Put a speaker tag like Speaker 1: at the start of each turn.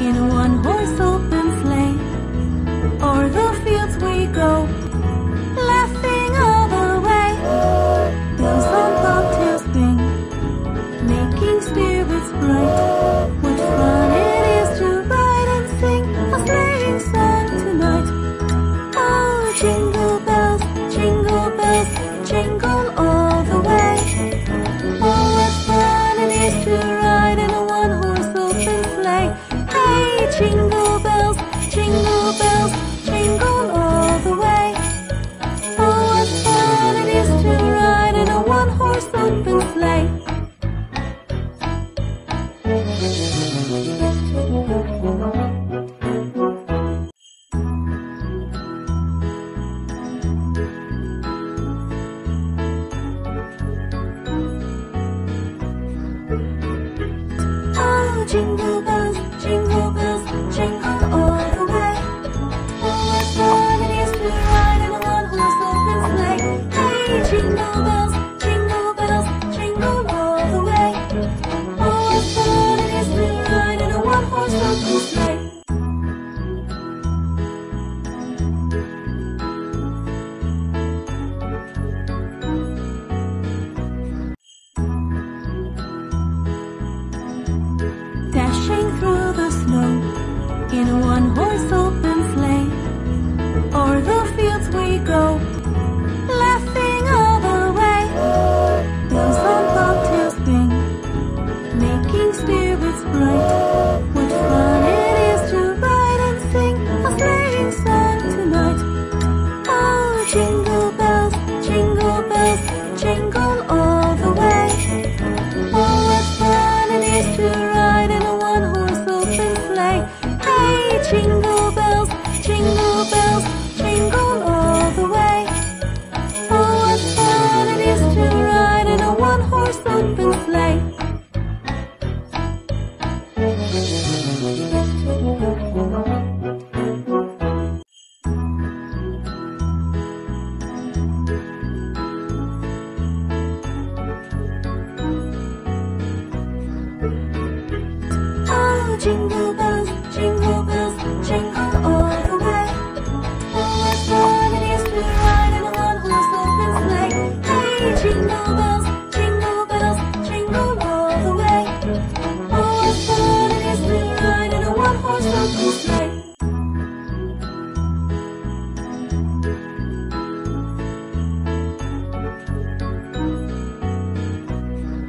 Speaker 1: in a one horse open sleigh. O'er the open. Oh, jingle bells, jingle bells, jingle all the way. Oh, what fun it is to ride in a one-horse open sleigh. Hey, jingle bells, in a one horse open sleigh. O'er the fields we go, laughing all the way. Bells on bobtails ring, making spirits bright. What fun it is to ride and sing a sleighing song tonight. Oh, jingle bells, jingle bells, jingle all Oh, jingle